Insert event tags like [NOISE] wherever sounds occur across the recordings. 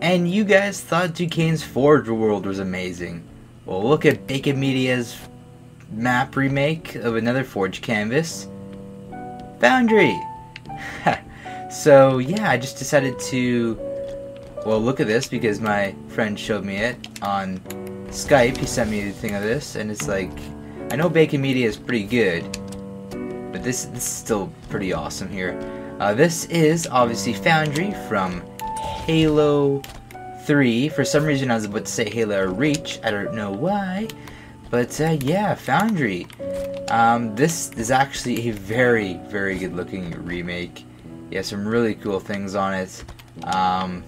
And you guys thought Duquesne's Forge World was amazing. Well, look at Bacon Media's map remake of another Forge canvas. Foundry! [LAUGHS] so, yeah, I just decided to, well, look at this because my friend showed me it on Skype. He sent me a thing of this, and it's like, I know Bacon Media is pretty good, but this, this is still pretty awesome here. Uh, this is obviously Foundry from Halo 3. For some reason I was about to say Halo Reach. I don't know why. But uh, yeah, Foundry. Um, this is actually a very, very good looking remake. Yeah, some really cool things on it. Um,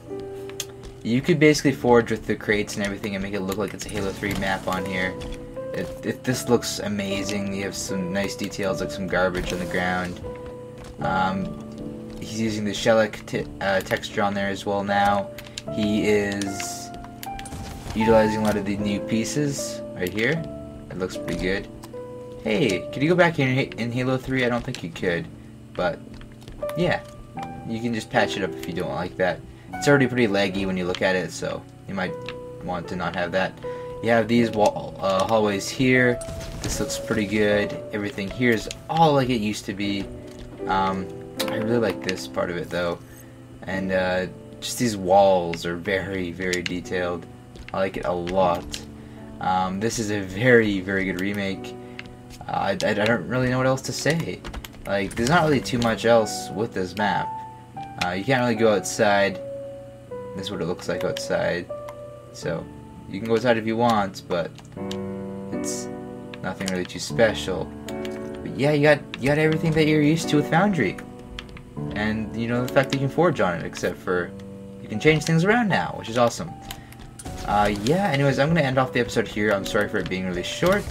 you could basically forge with the crates and everything and make it look like it's a Halo 3 map on here. It, it, this looks amazing. You have some nice details like some garbage on the ground. Um, he's using the shellac uh, texture on there as well now. He is utilizing a lot of the new pieces right here. It looks pretty good. Hey, could you go back in, in Halo 3? I don't think you could, but yeah, you can just patch it up if you don't like that. It's already pretty laggy when you look at it, so you might want to not have that. You have these wall, uh, hallways here. This looks pretty good. Everything here is all like it used to be. Um, I really like this part of it though. And uh, just these walls are very, very detailed. I like it a lot. Um, this is a very, very good remake. Uh, I, I, don't really know what else to say. Like, there's not really too much else with this map. Uh, you can't really go outside. This is what it looks like outside. So, you can go outside if you want, but it's nothing really too special. But yeah, you got you got everything that you're used to with Foundry and you know the fact that you can forge on it except for you can change things around now which is awesome. Uh, yeah anyways I'm gonna end off the episode here. I'm sorry for it being really short.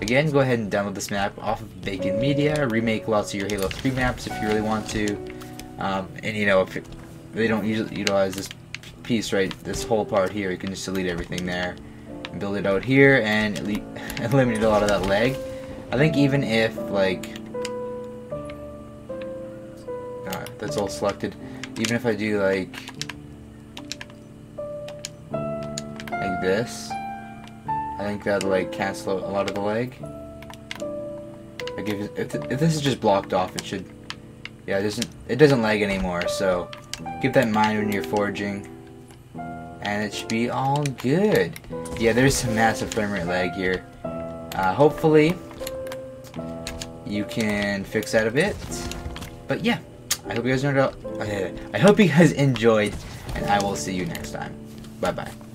Again go ahead and download this map off of Bacon Media. Remake lots of your Halo 3 maps if you really want to. Um, and you know if they don't utilize this piece right this whole part here you can just delete everything there build it out here and [LAUGHS] eliminate a lot of that lag. I think even if like that's all selected. Even if I do like like this, I think that'll like cancel a lot of the lag. Like if, if, if this is just blocked off, it should, yeah, it doesn't it doesn't lag anymore. So keep that in mind when you're forging, and it should be all good. Yeah, there's some massive frame rate lag here. Uh, hopefully, you can fix that a bit. But yeah. I hope you guys enjoyed. I hope you guys enjoyed, and I will see you next time. Bye bye.